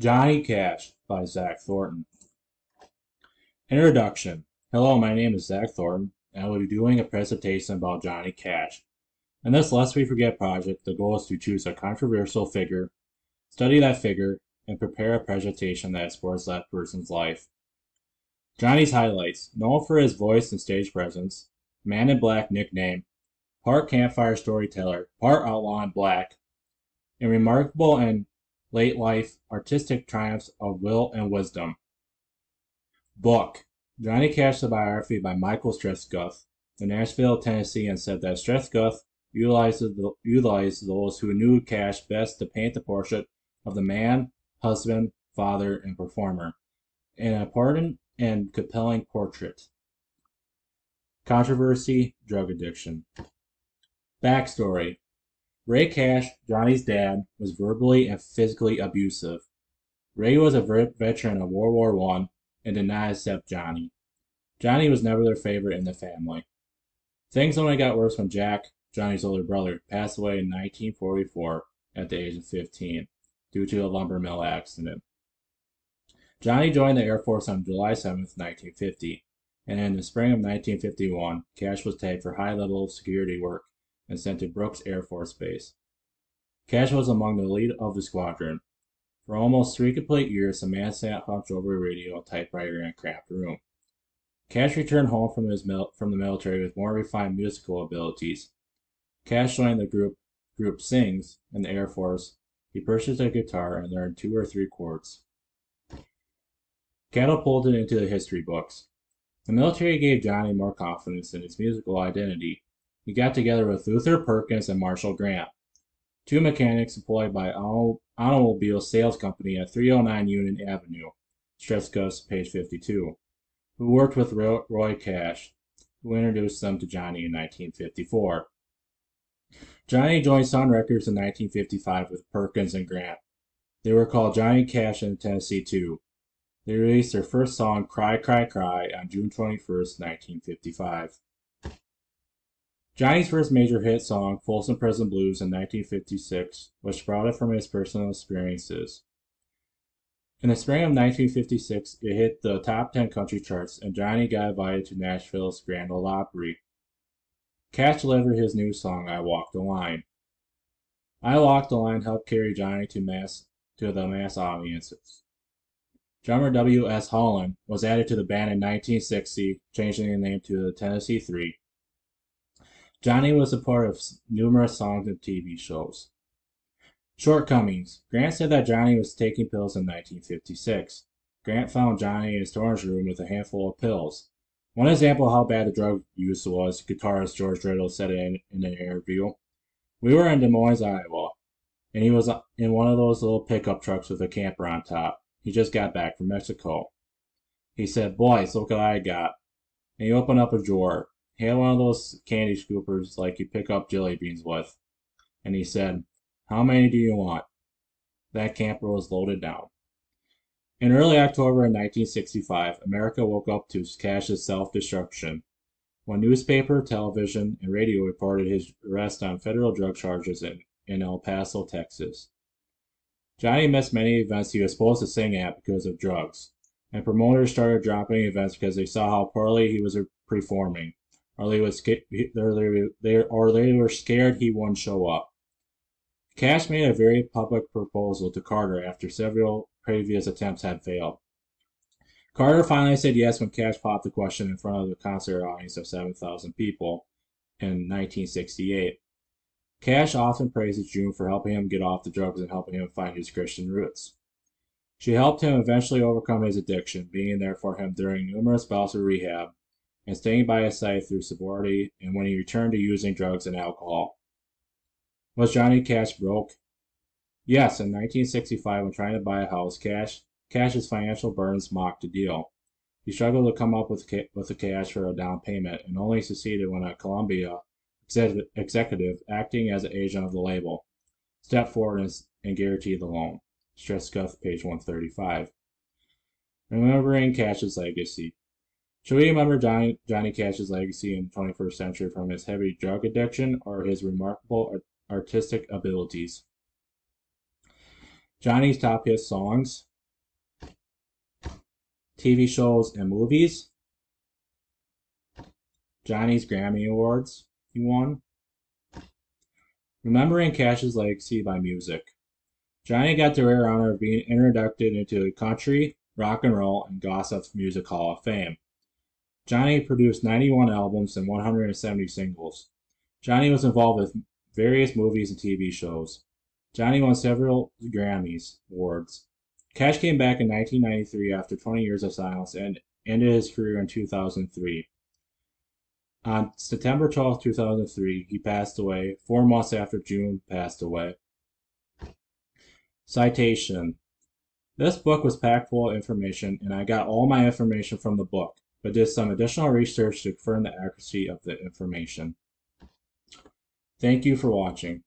Johnny Cash by Zach Thornton. Introduction Hello, my name is Zach Thornton, and I will be doing a presentation about Johnny Cash. In this Lest We Forget project, the goal is to choose a controversial figure, study that figure, and prepare a presentation that explores that person's life. Johnny's highlights known for his voice and stage presence, Man in Black nickname, part campfire storyteller, part outlaw in black, and remarkable and late life artistic triumphs of will and wisdom. Book Johnny Cash, the biography by Michael Streissguth, the Nashville, Tennessee, and said that Streissguth utilized, utilized those who knew Cash best to paint the portrait of the man, husband, father, and performer. An important and compelling portrait. Controversy, drug addiction. Backstory Ray Cash, Johnny's dad, was verbally and physically abusive. Ray was a veteran of World War I and did not accept Johnny. Johnny was never their favorite in the family. Things only got worse when Jack, Johnny's older brother, passed away in 1944 at the age of 15 due to a lumber mill accident. Johnny joined the Air Force on July 7, 1950, and in the spring of 1951, Cash was tagged for high level security work and sent to Brooks Air Force Base. Cash was among the lead of the squadron. For almost three complete years, the man sat hunched over a radio, typewriter, and cramped room. Cash returned home from, his mil- from the military with more refined musical abilities. Cash joined the group group Sings in the Air Force. He purchased a guitar and learned two or three chords. Catapulted into the history books. The military gave Johnny more confidence in his musical identity he got together with Luther Perkins and Marshall Grant, two mechanics employed by automobile sales company at 309 Union Avenue, Streissguth, page 52, who worked with Roy Cash, who introduced them to Johnny in 1954. Johnny joined Sun Records in 1955 with Perkins and Grant. They were called Johnny Cash and Tennessee 2. They released their first song, Cry, Cry, Cry, on June 21, 1955. Johnny's first major hit song, Folsom Prison Blues, in 1956, was sprouted from his personal experiences. In the spring of 1956, it hit the top 10 country charts, and Johnny got invited to Nashville's Grand Ole Opry. Cash delivered his new song, I Walk the Line. I Walk the Line helped carry Johnny to mass to the mass audiences. Drummer W.S. Holland was added to the band in 1960, changing the name to the Tennessee Three. Johnny was a part of numerous songs and TV shows. Shortcomings. Grant said that Johnny was taking pills in 1956. Grant found Johnny in his storage room with a handful of pills. One example of how bad the drug use was, guitarist George Riddle said in, in an interview. We were in Des Moines, Iowa, and he was in one of those little pickup trucks with a camper on top. He just got back from Mexico. He said, Boys, look what I got. And he opened up a drawer. He had one of those candy scoopers like you pick up jelly beans with. And he said, How many do you want? That camper was loaded down. In early October of 1965, America woke up to Cash's self destruction when newspaper, television, and radio reported his arrest on federal drug charges in, in El Paso, Texas. Johnny missed many events he was supposed to sing at because of drugs, and promoters started dropping events because they saw how poorly he was performing or they was they or they were scared he wouldn't show up. Cash made a very public proposal to Carter after several previous attempts had failed. Carter finally said yes when Cash popped the question in front of the concert audience of 7,000 people in 1968. Cash often praises June for helping him get off the drugs and helping him find his Christian roots. She helped him eventually overcome his addiction, being there for him during numerous bouts of rehab and staying by his side through sobriety and when he returned to using drugs and alcohol. Was Johnny Cash broke? Yes, in 1965, when trying to buy a house, Cash Cash's financial burdens mocked the deal. He struggled to come up with, with the cash for a down payment and only succeeded when a Columbia executive, acting as an agent of the label, stepped forward and, and guaranteed the loan. Streissguth, page 135. Remembering Cash's legacy. Should we remember Johnny, Johnny Cash's legacy in the 21st century from his heavy drug addiction or his remarkable art- artistic abilities? Johnny's top hit songs TV shows and movies. Johnny's Grammy Awards he won. Remembering Cash's legacy by music. Johnny got the rare honor of being inducted into the Country, Rock and Roll, and Gospel Music Hall of Fame. Johnny produced 91 albums and 170 singles. Johnny was involved with various movies and TV shows. Johnny won several Grammys awards. Cash came back in 1993 after 20 years of silence and ended his career in 2003. On September 12, 2003, he passed away, four months after June passed away. Citation This book was packed full of information, and I got all my information from the book, but did some additional research to confirm the accuracy of the information. Thank you for watching.